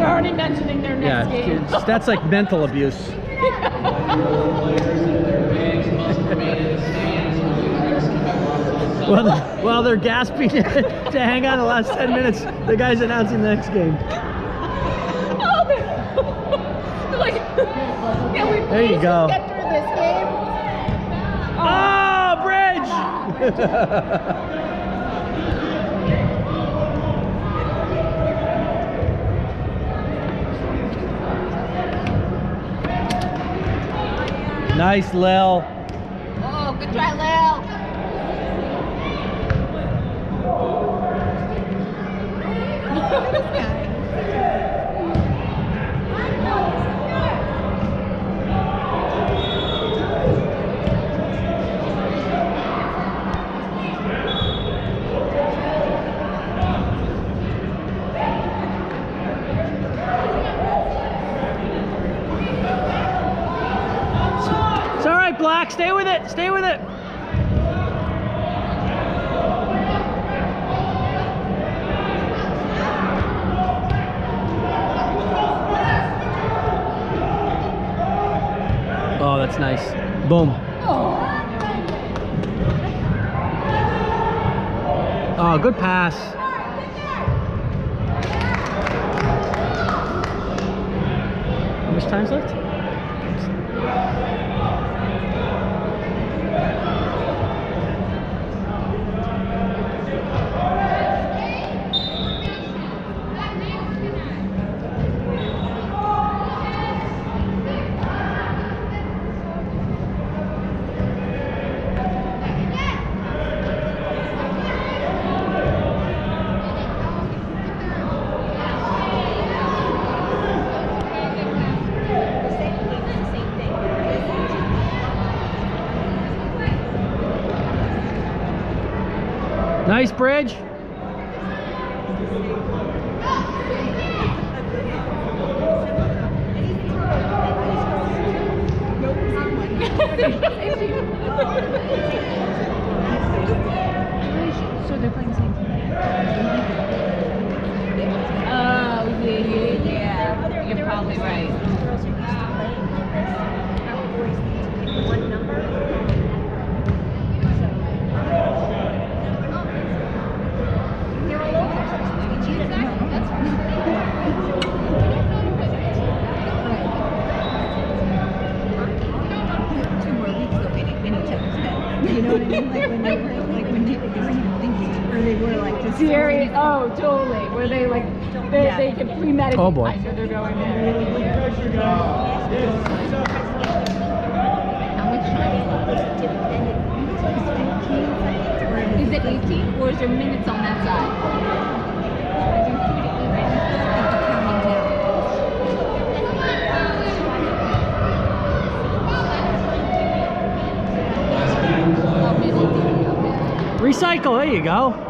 You're already mentioning their Yeah, game. that's like mental abuse. Well, while they're gasping to hang on the last 10 minutes, the guy's announcing the next game. Oh, they're, they're like, can we There you go. get through this game? Oh, bridge! nice, Lil. Oh, good try, Lil. It's Stay with it. Stay with it. Oh, that's nice. Boom. Oh, good pass. How much time's left? Nice bridge. So they're playing the same team. Oh, yeah, yeah, yeah. You're probably right. Like when they were like when they, they weren't even thinking, or they were like just Jerry, oh, totally. Where they like, they, Yeah. they can premeditate. Oh, boy. I know they're going there. How much time is left? Is it 18 or is there minutes on that side? Oh, maybe 18. Okay. Recycle. There you go.